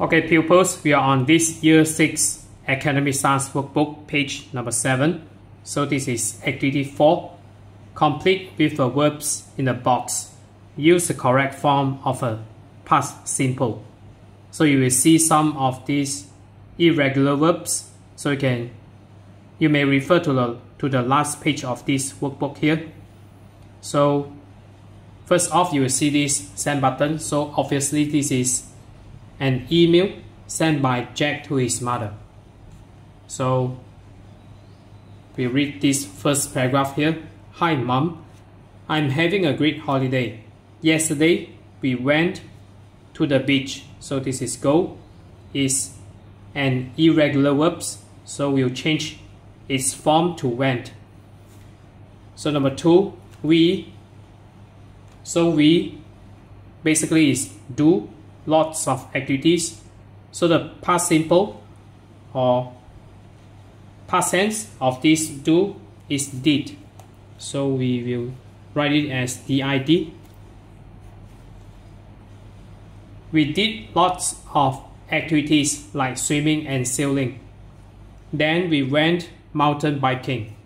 Okay, pupils, we are on this year 6 Academy Stars workbook, page number 7. So this is activity 4. Complete with the verbs in the box. Use the correct form of a past simple. So you will see some of these irregular verbs. So you can you may refer to the to the last page of this workbook here. So first off you will see this send button. So obviously this is an email sent by Jack to his mother. So we read this first paragraph here. Hi mom, I'm having a great holiday. Yesterday we went to the beach. So this is go is an irregular verbs. So we'll change its form to went. So number two, we. So we basically is do lots of activities. So the past simple or past tense of this do is did. So we will write it as did. We did lots of activities like swimming and sailing. Then we went mountain biking.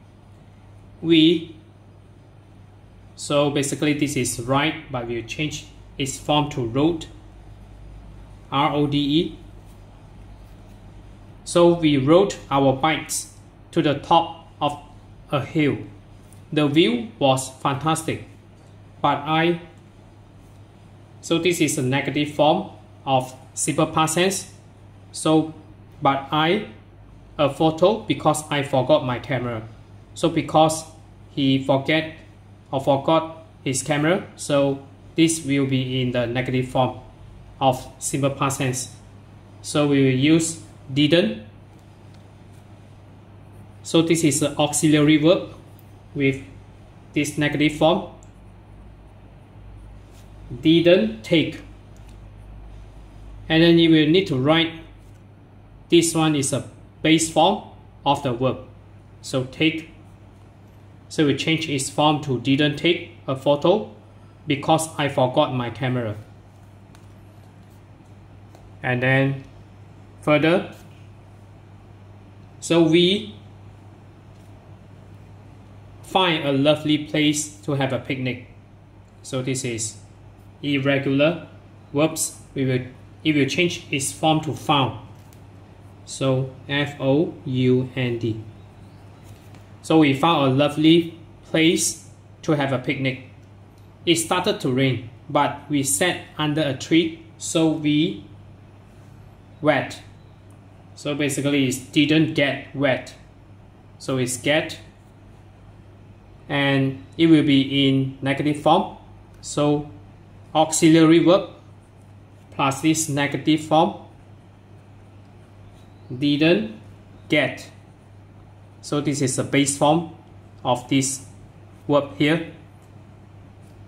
We so basically this is right but we'll change its form to road R-O-D-E. So we rode our bikes to the top of a hill. The view was fantastic, but I... So this is a negative form of simple past tense. So, but I a photo because I forgot my camera. So because he forget or forgot his camera, so this will be in the negative form of simple past tense. So we will use didn't. So this is an auxiliary verb with this negative form. Didn't take. And then you will need to write this one is a base form of the verb. So take. So we change its form to didn't take a photo because I forgot my camera and then further. So we find a lovely place to have a picnic. So this is irregular. Verbs we will it will change its form to found. So f-o-u-n-d so we found a lovely place to have a picnic. It started to rain but we sat under a tree so we wet. So basically it didn't get wet. So it's get and it will be in negative form. So auxiliary verb plus this negative form didn't get. So this is the base form of this verb here.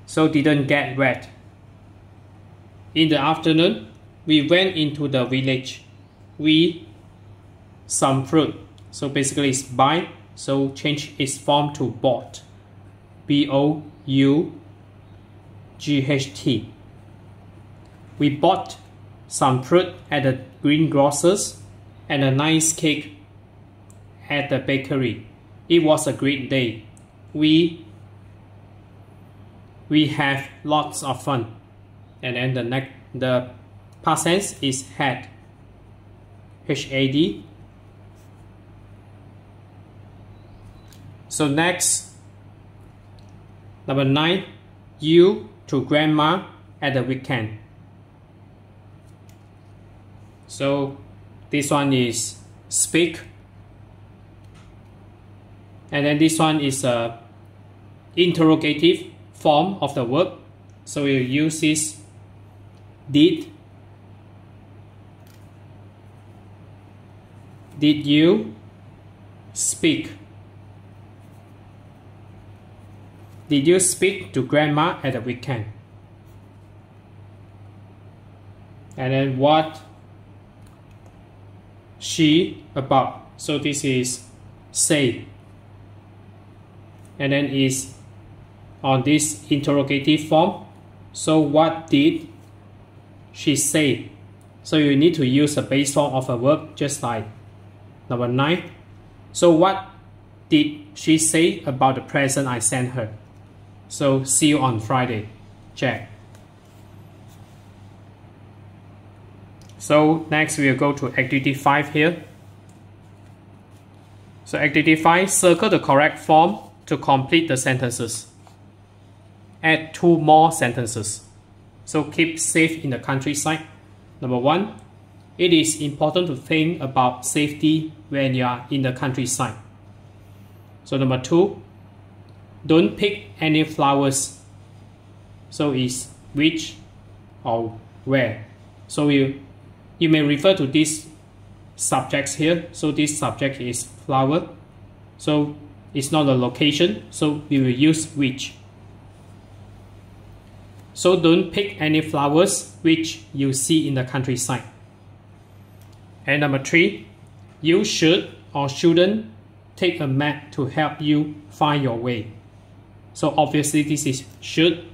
So didn't get wet. In the afternoon, we went into the village. We some fruit. So basically it's buy. So change its form to bought. B O U G H T. We bought some fruit at the greengrocers and a nice cake at the bakery. It was a great day. We we have lots of fun. And then the next the Past tense is had. H-A-D. So next, number nine, you to grandma at the weekend. So this one is speak. And then this one is a interrogative form of the verb. So we use this did Did you speak? Did you speak to grandma at the weekend? And then what she about? So this is say. And then is on this interrogative form. So what did she say? So you need to use the base form of a verb just like number 9. So what did she say about the present I sent her? So see you on Friday. Check. So next we'll go to activity 5 here. So activity 5, circle the correct form to complete the sentences. Add two more sentences. So keep safe in the countryside. Number one, it is important to think about safety when you are in the countryside. So number two, don't pick any flowers. So is which or where. So you you may refer to these subjects here. So this subject is flower. So it's not a location. So we will use which. So don't pick any flowers which you see in the countryside. And number three, you should or shouldn't take a map to help you find your way. So obviously this is should.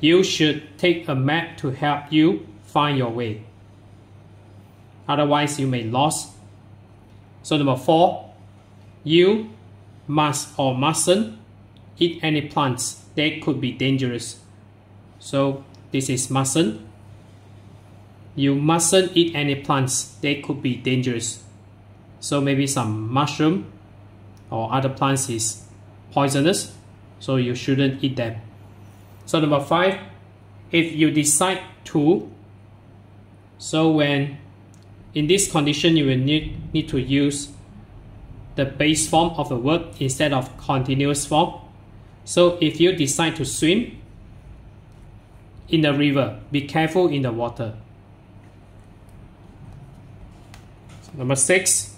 You should take a map to help you find your way otherwise you may lose. So number four, you must or mustn't eat any plants that could be dangerous. So this is mustn't. You mustn't eat any plants They could be dangerous. So maybe some mushroom or other plants is poisonous, so you shouldn't eat them. So number five, if you decide to, so when in this condition, you will need, need to use the base form of a verb instead of continuous form. So if you decide to swim in the river, be careful in the water. Number six,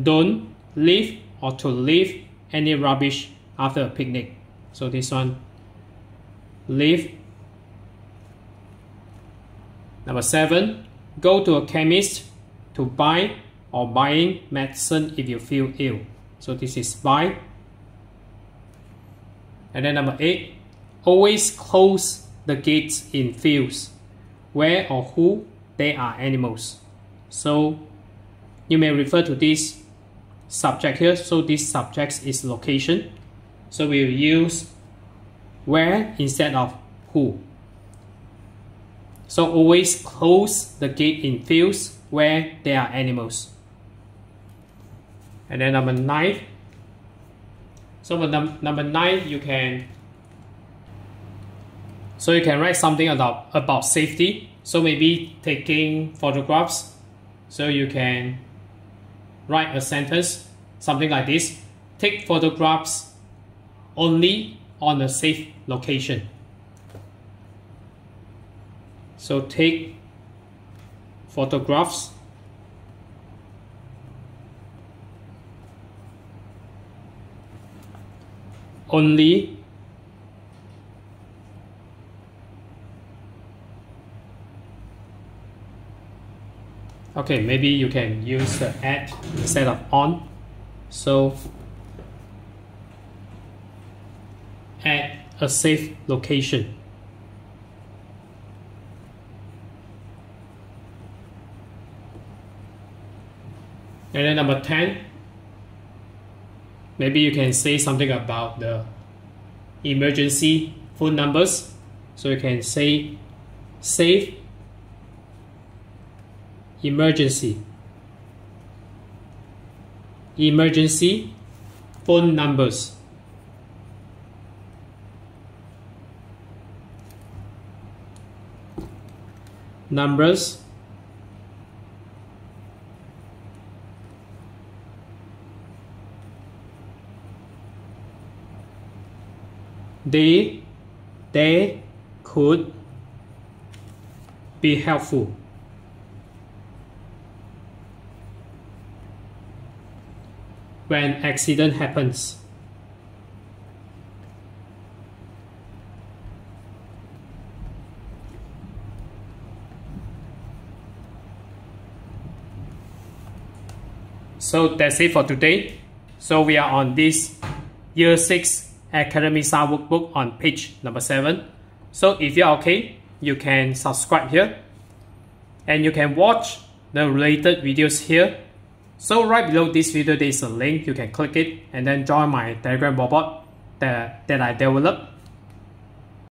don't leave or to leave any rubbish after a picnic. So this one, leave. Number seven, go to a chemist to buy or buying medicine if you feel ill. So this is buy. And then number eight, always close the gates in fields where or who they are animals. So you may refer to this subject here. So this subject is location. So we will use where instead of who. So always close the gate in fields where there are animals. And then number nine. So for num number nine, you can so you can write something about about safety. So maybe taking photographs. So you can write a sentence, something like this. Take photographs only on a safe location. So take photographs only okay maybe you can use the add instead of on so add a safe location And then number 10, maybe you can say something about the emergency phone numbers. So you can say save emergency. Emergency phone numbers. Numbers. They they could be helpful. When accident happens. So that's it for today. So we are on this year 6 Academy Star workbook on page number 7. So if you're okay, you can subscribe here. and you can watch the related videos here. So right below this video there is a link, you can click it and then join my Telegram robot that, that I developed